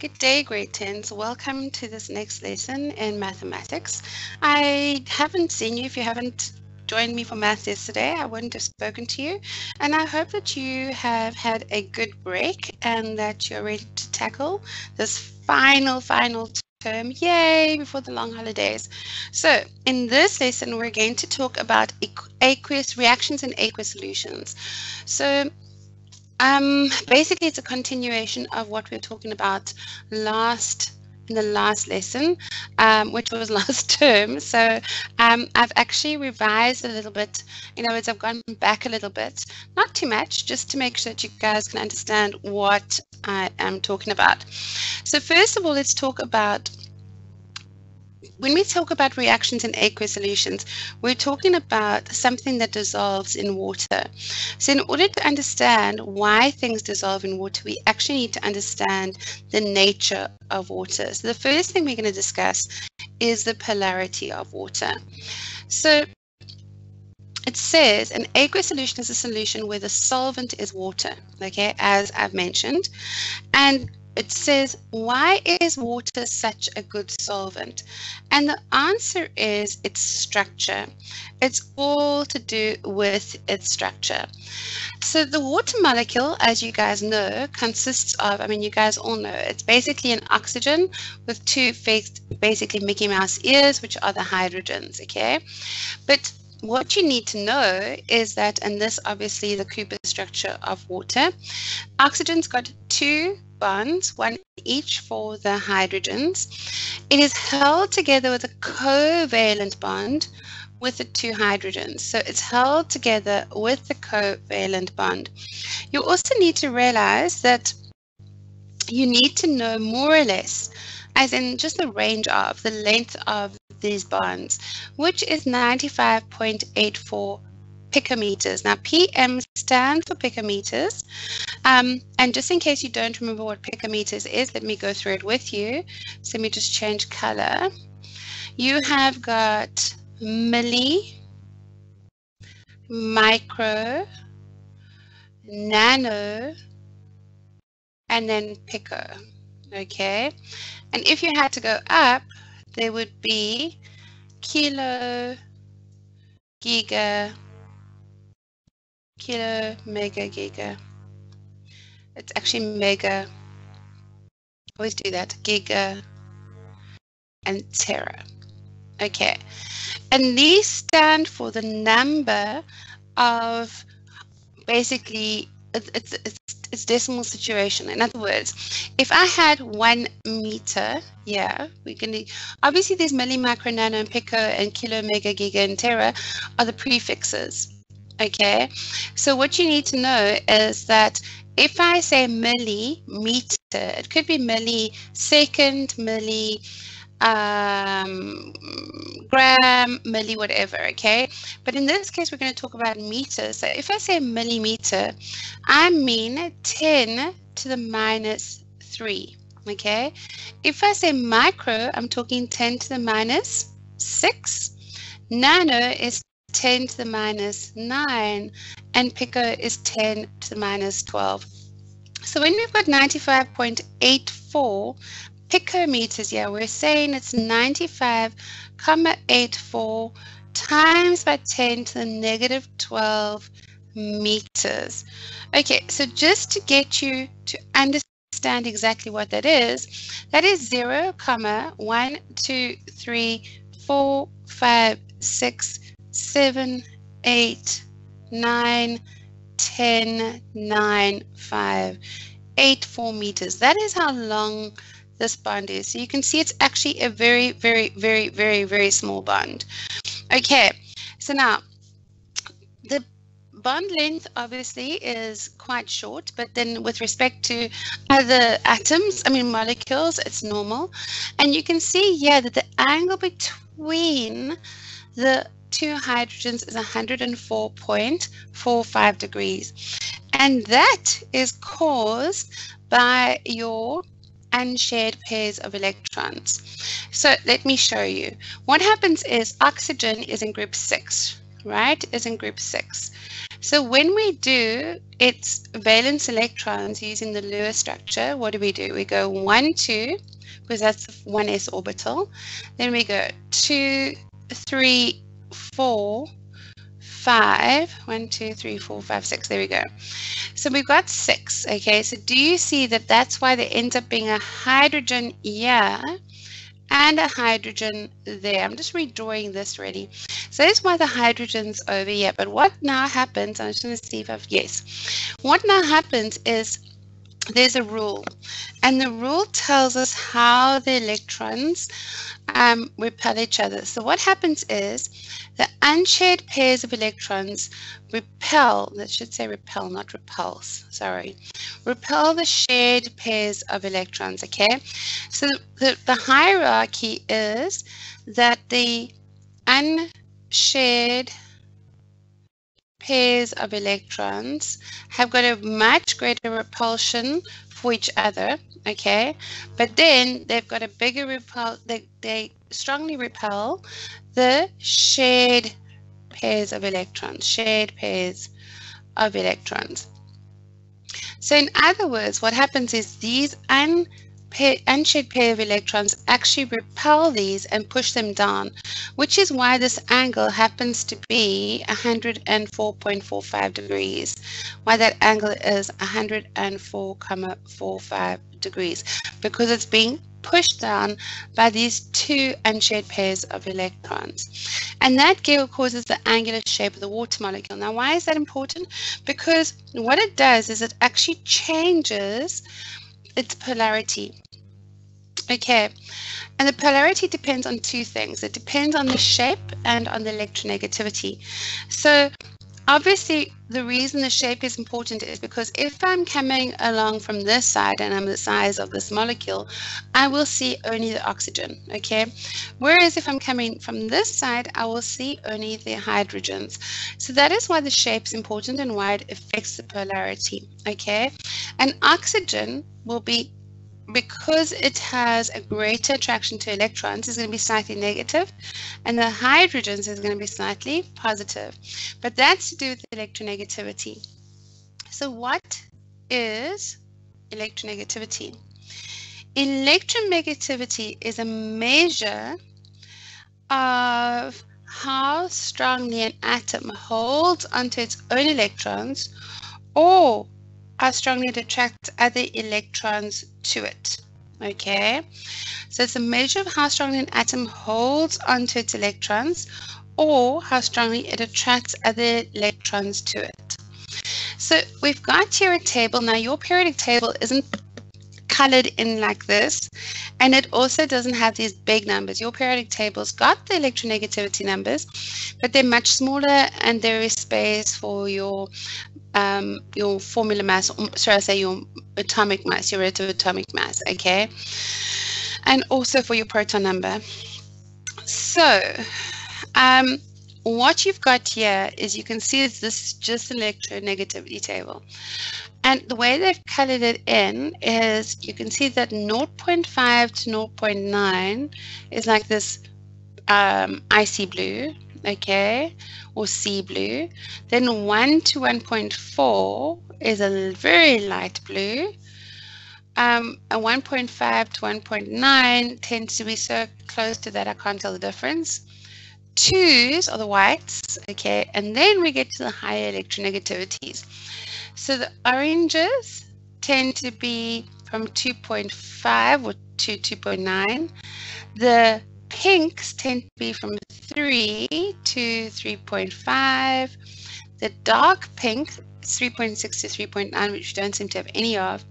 Good day, grade 10s. Welcome to this next lesson in mathematics. I haven't seen you if you haven't joined me for math yesterday. I wouldn't have spoken to you. And I hope that you have had a good break and that you're ready to tackle this final, final term. Yay, before the long holidays. So in this lesson, we're going to talk about aqueous reactions and aqueous solutions. So um, basically, it's a continuation of what we were talking about last in the last lesson, um, which was last term. So um, I've actually revised a little bit. In other words, I've gone back a little bit, not too much, just to make sure that you guys can understand what I am talking about. So first of all, let's talk about when we talk about reactions in aqueous solutions, we're talking about something that dissolves in water. So in order to understand why things dissolve in water, we actually need to understand the nature of water. So the first thing we're going to discuss is the polarity of water. So it says an aqueous solution is a solution where the solvent is water, okay, as I've mentioned. And it says, why is water such a good solvent? And the answer is its structure. It's all to do with its structure. So the water molecule, as you guys know, consists of, I mean, you guys all know, it's basically an oxygen with two fixed, basically Mickey Mouse ears, which are the hydrogens, okay? But what you need to know is that, and this obviously the Cooper structure of water, oxygen's got two bonds, one each for the hydrogens. It is held together with a covalent bond with the two hydrogens. So it's held together with the covalent bond. You also need to realize that you need to know more or less, as in just the range of, the length of these bonds, which is 95.84 picometers. Now, PM stands for picometers. Um, and just in case you don't remember what picometers is, let me go through it with you. So let me just change color. You have got milli, micro, nano, and then pico. Okay. And if you had to go up, there would be kilo, giga, kilo, mega, giga. It's actually mega. Always do that. Giga and tera. Okay. And these stand for the number of basically it's, it's, it's decimal situation. In other words, if I had one meter, yeah, we can obviously there's milli, micro, nano, and pico, and kilo, mega, giga, and tera are the prefixes. Okay, so what you need to know is that if I say millimeter, it could be millisecond, milli, um, gram, milli, whatever, okay? But in this case, we're going to talk about meters. So if I say millimeter, I mean 10 to the minus 3, okay? If I say micro, I'm talking 10 to the minus 6. Nano is 10 to the minus 9 and pico is 10 to the minus 12. So when we've got 95.84 picometers here, we're saying it's 95,84 times by 10 to the negative 12 meters. Okay, so just to get you to understand exactly what that is, that is 0, comma 1, 2, 3, 4, 5, 6, seven, eight, nine, 10, 9, 5, 8, 4 meters. That is how long this bond is. So you can see it's actually a very, very, very, very, very small bond. Okay, so now the bond length obviously is quite short, but then with respect to other atoms, I mean molecules, it's normal. And you can see here that the angle between the two hydrogens is 104.45 degrees. And that is caused by your unshared pairs of electrons. So let me show you. What happens is oxygen is in group 6, right? Is in group 6. So when we do its valence electrons using the Lewis structure, what do we do? We go 1, 2, because that's the 1s orbital. Then we go 2, 3, 4, 5. 1, 2, 3, 4, 5, 6. There we go. So we've got 6. Okay, so do you see that that's why there ends up being a hydrogen here and a hydrogen there. I'm just redrawing this really. So that's why the hydrogen's over here. But what now happens, I'm just going to see if I've, yes. What now happens is there's a rule. And the rule tells us how the electrons um, repel each other. So what happens is the unshared pairs of electrons repel, that should say repel, not repulse, sorry, repel the shared pairs of electrons, okay? So the, the hierarchy is that the unshared pairs of electrons have got a much greater repulsion for each other, okay? But then they've got a bigger repel, they, they strongly repel the shared pairs of electrons, shared pairs of electrons. So in other words, what happens is these un unshared pair of electrons actually repel these and push them down, which is why this angle happens to be 104.45 degrees, why that angle is 104.45 degrees, because it's being pushed down by these two unshared pairs of electrons. And that causes the angular shape of the water molecule. Now, why is that important? Because what it does is it actually changes its polarity. Okay, and the polarity depends on two things. It depends on the shape and on the electronegativity. So obviously the reason the shape is important is because if I'm coming along from this side and I'm the size of this molecule, I will see only the oxygen, okay? Whereas if I'm coming from this side, I will see only the hydrogens. So that is why the shape is important and why it affects the polarity, okay? And oxygen will be because it has a greater attraction to electrons, is going to be slightly negative, and the hydrogens is going to be slightly positive. But that's to do with electronegativity. So what is electronegativity? Electronegativity is a measure of how strongly an atom holds onto its own electrons or how strongly it attracts other electrons to it. Okay, so it's a measure of how strongly an atom holds onto its electrons or how strongly it attracts other electrons to it. So we've got here a table. Now your periodic table isn't colored in like this and it also doesn't have these big numbers. Your periodic table's got the electronegativity numbers but they're much smaller and there is space for your um, your formula mass, or sorry, I say your atomic mass, your relative atomic mass, okay? And also for your proton number. So, um, what you've got here is you can see is this just an electronegativity table. And the way they've colored it in is you can see that 0.5 to 0.9 is like this um, icy blue, okay? or sea blue. Then 1 to 1.4 is a very light blue. Um, a 1.5 to 1.9 tends to be so close to that I can't tell the difference. Twos are the whites, okay, and then we get to the higher electronegativities. So the oranges tend to be from 2.5 or to 2.9. The pinks tend to be from 3 to 3.5. The dark pink 3.6 to 3.9, which don't seem to have any of.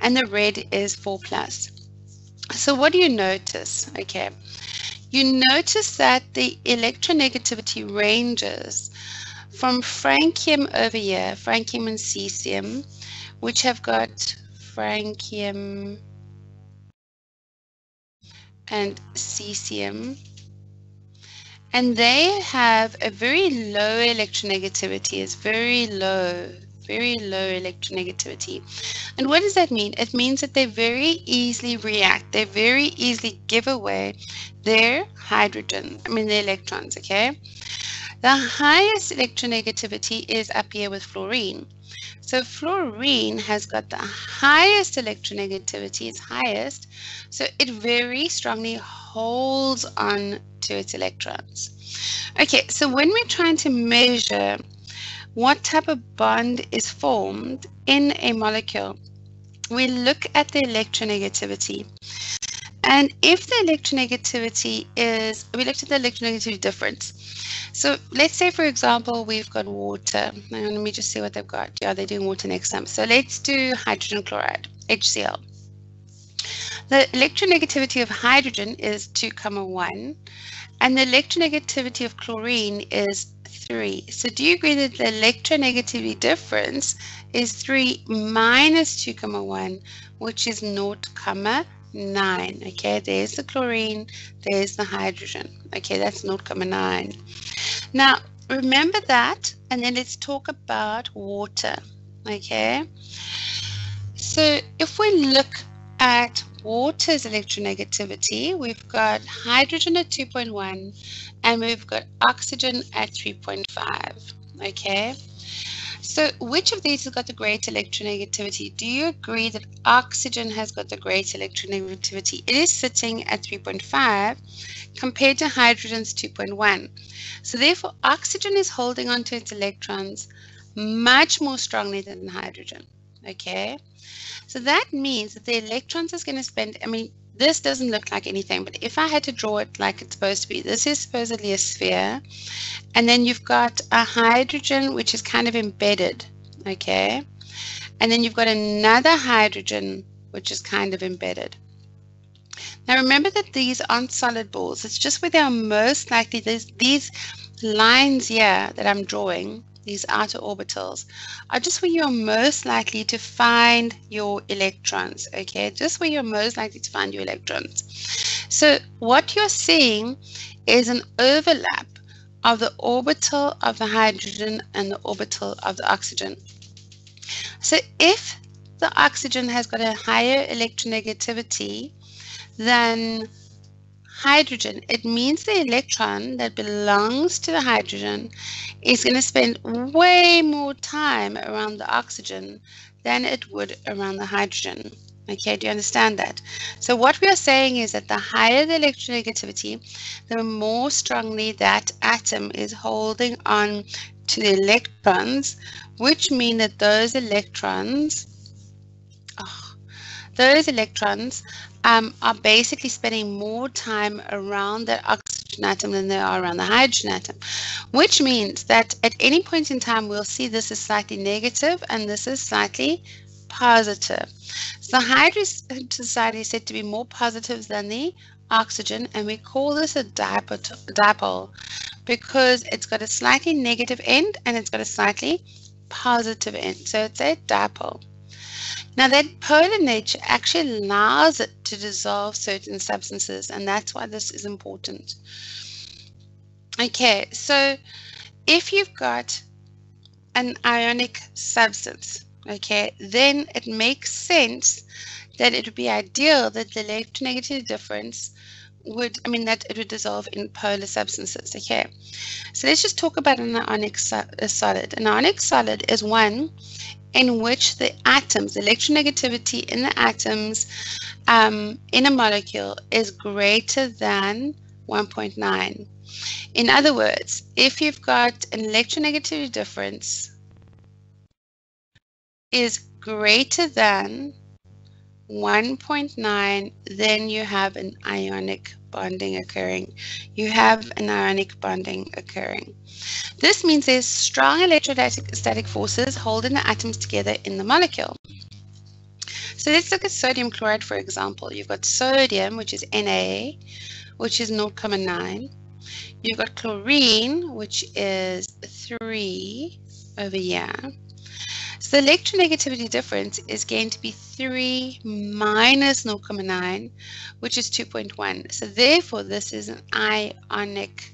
And the red is 4 plus. So what do you notice? Okay, you notice that the electronegativity ranges from francium over here, francium and cesium, which have got francium and cesium. And they have a very low electronegativity. It's very low, very low electronegativity. And what does that mean? It means that they very easily react. They very easily give away their hydrogen, I mean the electrons, okay? The highest electronegativity is up here with fluorine. So fluorine has got the highest electronegativity, it's highest, so it very strongly holds on to its electrons. Okay, so when we're trying to measure what type of bond is formed in a molecule, we look at the electronegativity. And if the electronegativity is, we looked at the electronegativity difference. So let's say, for example, we've got water. let me just see what they've got. Yeah, they're doing water next time. So let's do hydrogen chloride, HCl. The electronegativity of hydrogen is 2 comma 1 and the electronegativity of chlorine is 3. So do you agree that the electronegativity difference is 3 minus 2 comma 1 which is 0 comma 9 okay? There's the chlorine there's the hydrogen okay? That's 0 comma 9 now remember that and then let's talk about water okay? So if we look at water's electronegativity, we've got hydrogen at 2.1 and we've got oxygen at 3.5. Okay, so which of these has got the greater electronegativity? Do you agree that oxygen has got the greater electronegativity? It is sitting at 3.5 compared to hydrogen's 2.1. So therefore, oxygen is holding onto its electrons much more strongly than hydrogen. Okay, so that means that the electrons is going to spend, I mean, this doesn't look like anything, but if I had to draw it like it's supposed to be, this is supposedly a sphere. And then you've got a hydrogen, which is kind of embedded, okay? And then you've got another hydrogen, which is kind of embedded. Now remember that these aren't solid balls. It's just where they are most likely, these, these lines here that I'm drawing these outer orbitals, are just where you're most likely to find your electrons, okay? Just where you're most likely to find your electrons. So what you're seeing is an overlap of the orbital of the hydrogen and the orbital of the oxygen. So if the oxygen has got a higher electronegativity than hydrogen, it means the electron that belongs to the hydrogen is going to spend way more time around the oxygen than it would around the hydrogen. Okay, do you understand that? So what we are saying is that the higher the electronegativity, the more strongly that atom is holding on to the electrons, which mean that those electrons, oh, those electrons um, are basically spending more time around the oxygen atom than they are around the hydrogen atom, which means that at any point in time, we'll see this is slightly negative and this is slightly positive. So the hydrogen society is said to be more positive than the oxygen, and we call this a dipole because it's got a slightly negative end and it's got a slightly positive end. So it's a dipole. Now that polar nature actually allows it to dissolve certain substances and that's why this is important. Okay, so if you've got an ionic substance, okay, then it makes sense that it would be ideal that the electronegativity difference would, I mean, that it would dissolve in polar substances, okay? So let's just talk about an ionic solid. An ionic solid is one in which the atoms, electronegativity in the atoms um, in a molecule is greater than 1.9. In other words, if you've got an electronegativity difference is greater than 1.9, then you have an ionic bonding occurring. You have an ionic bonding occurring. This means there's strong electrostatic forces holding the atoms together in the molecule. So let's look at sodium chloride, for example. You've got sodium, which is Na, which is 0.9. You've got chlorine, which is 3 over here. So the electronegativity difference is going to be 3 minus 0.9, which is 2.1. So therefore, this is an ionic.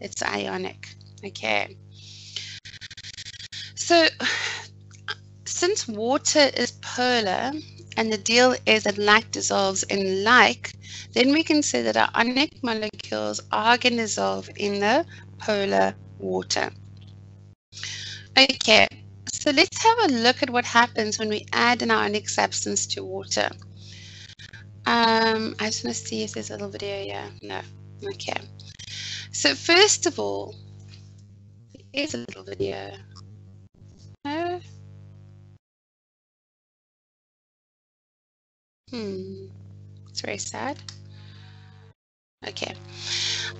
It's ionic. Okay. So since water is polar and the deal is that like dissolves in like, then we can say that our ionic molecules are going to dissolve in the polar water. Okay, so let's have a look at what happens when we add an ionic substance to water. Um, I just want to see if there's a little video here. No. Okay. So first of all, here's a little video. No. Hmm. It's very sad. Okay.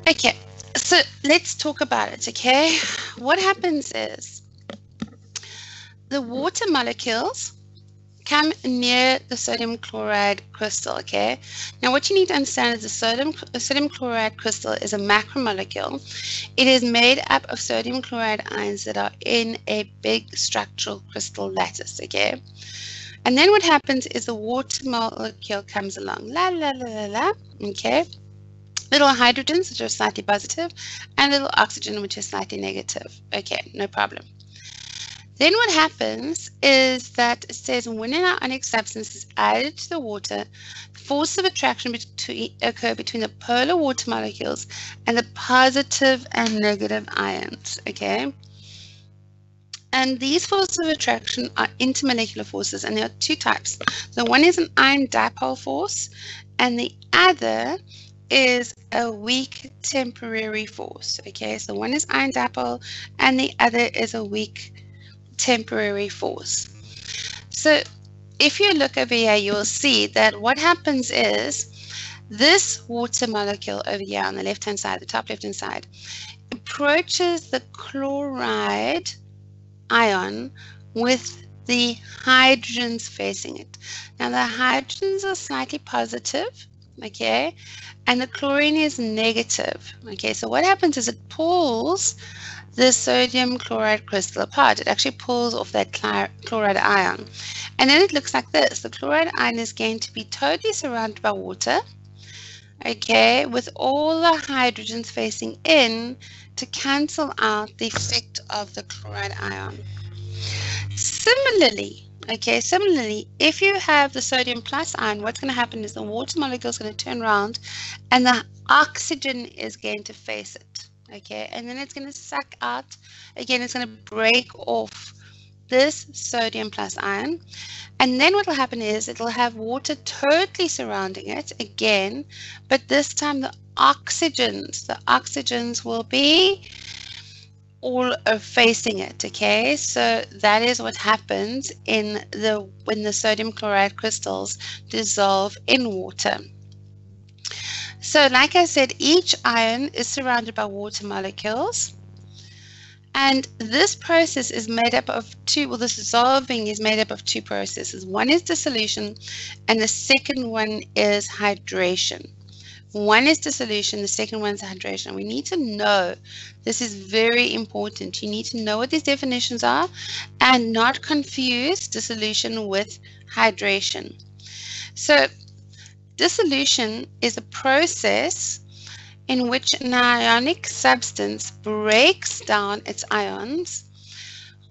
Okay. So let's talk about it, okay? What happens is the water molecules come near the sodium chloride crystal, okay? Now what you need to understand is the sodium, sodium chloride crystal is a macromolecule. It is made up of sodium chloride ions that are in a big structural crystal lattice, okay? And then what happens is the water molecule comes along, la la la la la, okay? Little hydrogens, which are slightly positive, and little oxygen, which is slightly negative. Okay, no problem. Then what happens is that it says when an ionic substance is added to the water, the force of attraction between, occur between the polar water molecules and the positive and negative ions, okay? And these forces of attraction are intermolecular forces, and there are two types. The one is an ion dipole force, and the other is a weak temporary force, okay? So one is ion dipole, and the other is a weak temporary force. So if you look over here, you'll see that what happens is this water molecule over here on the left-hand side, the top left-hand side, approaches the chloride ion with the hydrogens facing it. Now the hydrogens are slightly positive, okay, and the chlorine is negative, okay. So what happens is it pulls the sodium chloride crystal apart. It actually pulls off that chloride ion. And then it looks like this. The chloride ion is going to be totally surrounded by water, okay, with all the hydrogens facing in to cancel out the effect of the chloride ion. Similarly, okay, similarly, if you have the sodium plus ion, what's going to happen is the water molecule is going to turn around and the oxygen is going to face it okay? And then it's going to suck out again it's going to break off this sodium plus ion and then what will happen is it will have water totally surrounding it again but this time the oxygens the oxygens will be all facing it okay? So that is what happens in the when the sodium chloride crystals dissolve in water so like I said, each ion is surrounded by water molecules. And this process is made up of two, well, this dissolving is made up of two processes. One is dissolution, and the second one is hydration. One is dissolution, the second one is hydration. We need to know, this is very important. You need to know what these definitions are and not confuse dissolution with hydration. So Dissolution is a process in which an ionic substance breaks down its ions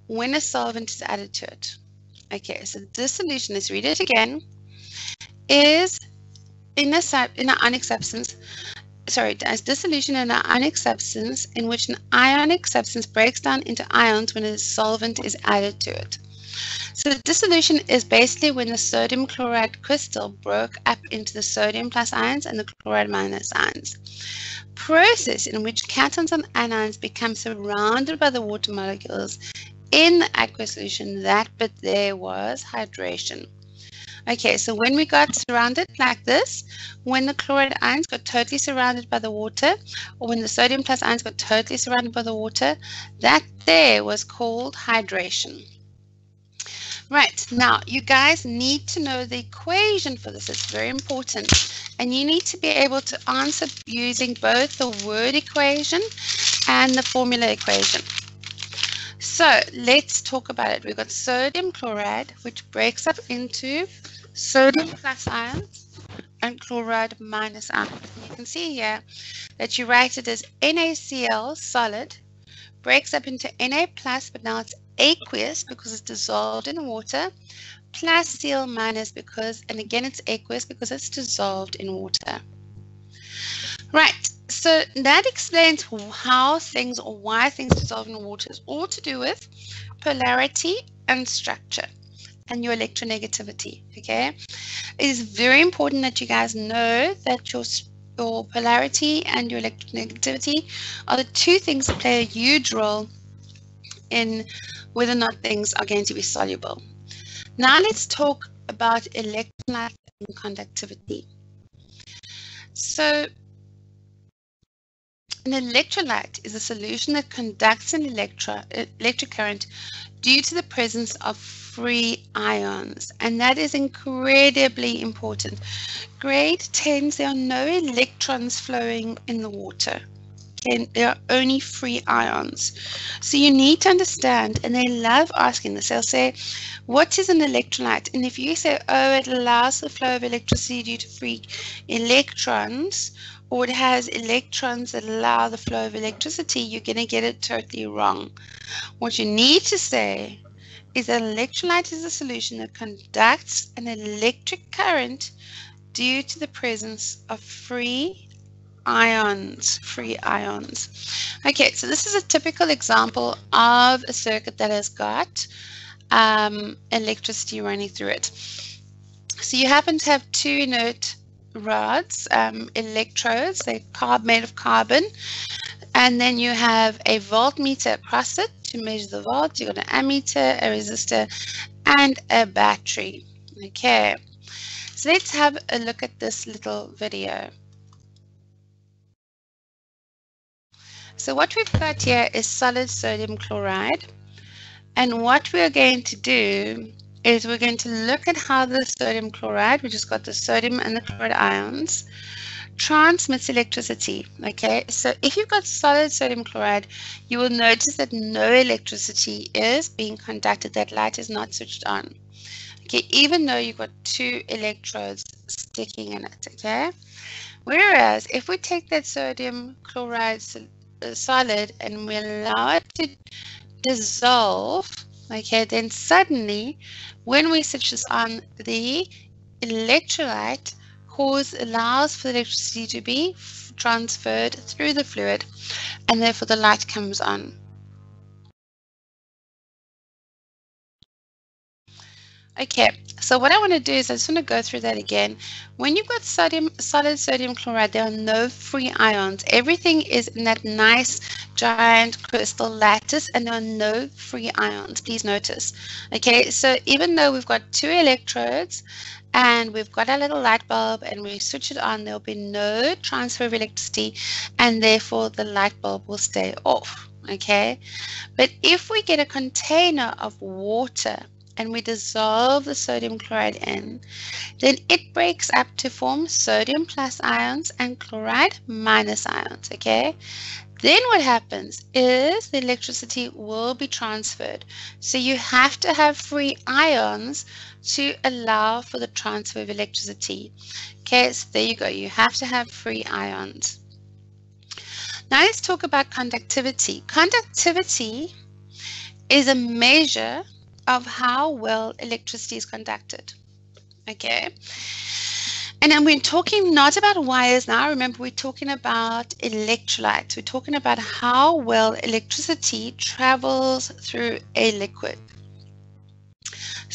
when a solvent is added to it. Okay, so dissolution, let's read it again, is in a, in an ionic substance, sorry, as dissolution in an ionic substance in which an ionic substance breaks down into ions when a solvent is added to it. So dissolution is basically when the sodium chloride crystal broke up into the sodium plus ions and the chloride minus ions. Process in which cations and anions become surrounded by the water molecules in the aqueous solution, that bit there was hydration. Okay, so when we got surrounded like this, when the chloride ions got totally surrounded by the water, or when the sodium plus ions got totally surrounded by the water, that there was called hydration. Right, now you guys need to know the equation for this. It's very important. And you need to be able to answer using both the word equation and the formula equation. So let's talk about it. We've got sodium chloride, which breaks up into sodium plus ions and chloride minus ions. You can see here that you write it as NaCl solid, breaks up into Na plus, but now it's aqueous because it's dissolved in water, plus Cl minus because, and again it's aqueous because it's dissolved in water. Right, so that explains how things or why things dissolve in water is all to do with polarity and structure and your electronegativity okay it is very important that you guys know that your your polarity and your electronegativity are the two things that play a huge role in whether or not things are going to be soluble now let's talk about electrolyte and conductivity so an electrolyte is a solution that conducts an electro electric current due to the presence of free ions, and that is incredibly important. Grade 10s, there are no electrons flowing in the water. Okay, there are only free ions. So you need to understand, and they love asking this. They'll say, what is an electrolyte? And if you say, oh, it allows the flow of electricity due to free electrons, or it has electrons that allow the flow of electricity, you're going to get it totally wrong. What you need to say is that electrolyte is a solution that conducts an electric current due to the presence of free ions, free ions. Okay, so this is a typical example of a circuit that has got um, electricity running through it. So you happen to have two inert rods, um, electrodes, they're made of carbon. And then you have a voltmeter across it to measure the volt. You've got an ammeter, a resistor, and a battery. Okay, so let's have a look at this little video. So what we've got here is solid sodium chloride. And what we're going to do is we're going to look at how the sodium chloride, which has got the sodium and the chloride ions, transmits electricity. Okay, so if you've got solid sodium chloride, you will notice that no electricity is being conducted. That light is not switched on. Okay, even though you've got two electrodes sticking in it. Okay, whereas if we take that sodium chloride solid and we allow it to dissolve okay then suddenly when we switch this on the electrolyte cause allows for the electricity to be transferred through the fluid and therefore the light comes on Okay, so what I want to do is I just want to go through that again. When you've got sodium, solid sodium chloride, there are no free ions. Everything is in that nice giant crystal lattice and there are no free ions. Please notice. Okay, so even though we've got two electrodes and we've got a little light bulb and we switch it on, there'll be no transfer of electricity and therefore the light bulb will stay off. Okay, but if we get a container of water and we dissolve the sodium chloride in, then it breaks up to form sodium plus ions and chloride minus ions, okay? Then what happens is the electricity will be transferred. So you have to have free ions to allow for the transfer of electricity. Okay, so there you go. You have to have free ions. Now let's talk about conductivity. Conductivity is a measure of how well electricity is conducted. Okay. And then we're talking not about wires now. Remember, we're talking about electrolytes. We're talking about how well electricity travels through a liquid.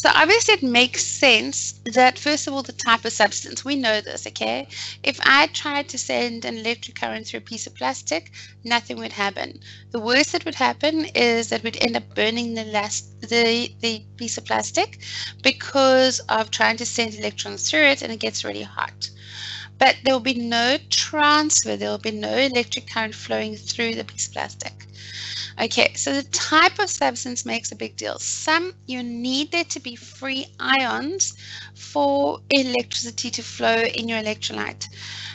So obviously it makes sense that first of all the type of substance, we know this, okay? If I tried to send an electric current through a piece of plastic, nothing would happen. The worst that would happen is that we'd end up burning the last the, the piece of plastic because of trying to send electrons through it and it gets really hot but there will be no transfer, there will be no electric current flowing through the piece of plastic. Okay, so the type of substance makes a big deal. Some, you need there to be free ions for electricity to flow in your electrolyte.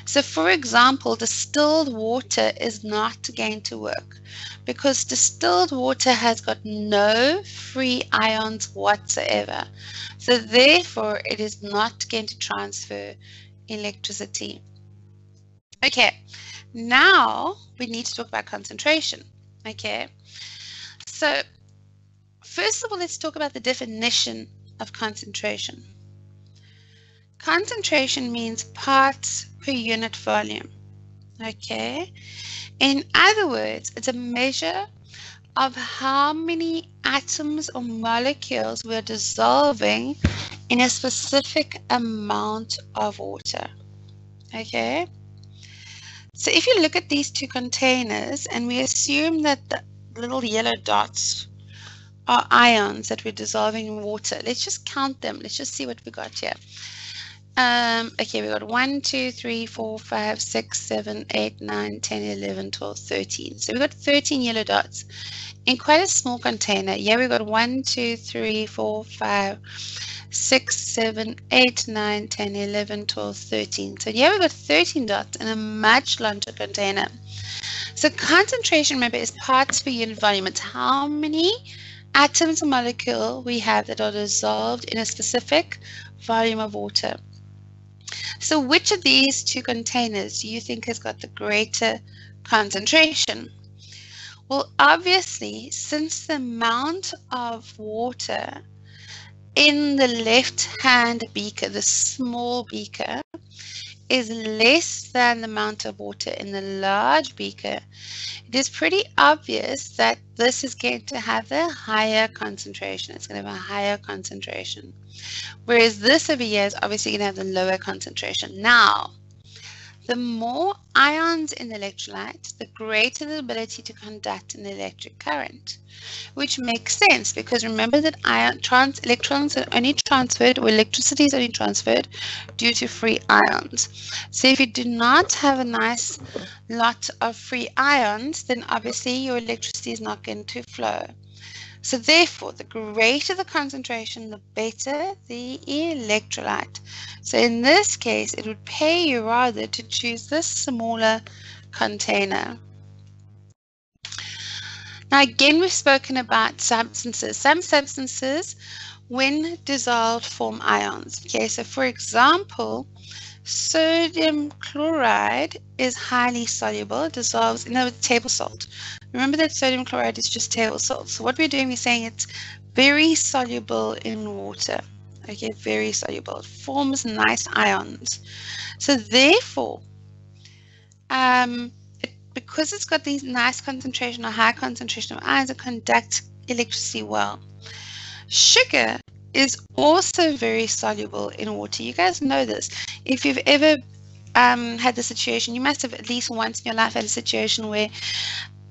So for example, distilled water is not going to work because distilled water has got no free ions whatsoever. So therefore, it is not going to transfer electricity. Okay, now we need to talk about concentration. Okay, so first of all, let's talk about the definition of concentration. Concentration means parts per unit volume. Okay. In other words, it's a measure of how many atoms or molecules we're dissolving in a specific amount of water. Okay. So if you look at these two containers and we assume that the little yellow dots are ions that we're dissolving in water, let's just count them. Let's just see what we got here. Um, okay, we got 1, 2, 3, 4, 5, 6, 7, 8, 9, 10, 11, 12, 13. So we got 13 yellow dots in quite a small container. Yeah, we got 1, 2, 3, 4, 5, 6, 7, 8, 9, 10, 11, 12, 13. So yeah, we've got 13 dots in a much larger container. So concentration, remember, is parts per unit volume. It's how many atoms or molecule we have that are dissolved in a specific volume of water. So which of these two containers do you think has got the greater concentration? Well, obviously, since the amount of water in the left-hand beaker, the small beaker, is less than the amount of water in the large beaker, it is pretty obvious that this is going to have a higher concentration. It's going to have a higher concentration. Whereas this over here is obviously going to have the lower concentration. Now, the more ions in the electrolyte, the greater the ability to conduct an electric current, which makes sense because remember that ion trans electrons are only transferred or electricity is only transferred due to free ions. So if you do not have a nice lot of free ions, then obviously your electricity is not going to flow. So therefore, the greater the concentration, the better the electrolyte. So in this case, it would pay you rather to choose this smaller container. Now again, we've spoken about substances. Some substances, when dissolved, form ions. Okay, so for example, sodium chloride is highly soluble, it dissolves in a table salt. Remember that sodium chloride is just table salt. So what we're doing, we're saying it's very soluble in water. Okay, very soluble. It forms nice ions. So therefore, um, it, because it's got these nice concentration or high concentration of ions, it conducts electricity well. Sugar is also very soluble in water. You guys know this. If you've ever um, had the situation, you must have at least once in your life had a situation where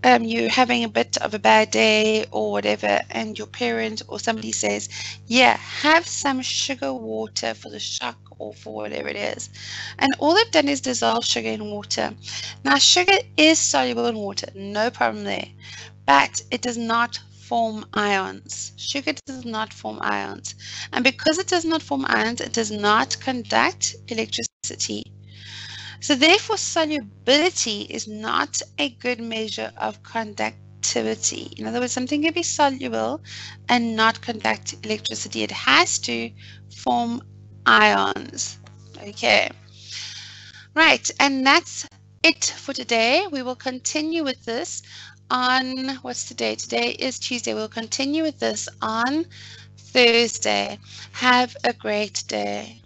um, you're having a bit of a bad day or whatever, and your parent or somebody says, Yeah, have some sugar water for the shock or for whatever it is. And all they've done is dissolve sugar in water. Now, sugar is soluble in water, no problem there, but it does not form ions. Sugar does not form ions. And because it does not form ions, it does not conduct electricity. So therefore, solubility is not a good measure of conductivity. In other words, something can be soluble and not conduct electricity. It has to form ions. Okay. Right, and that's it for today. We will continue with this on, what's today? Today is Tuesday. We'll continue with this on Thursday. Have a great day.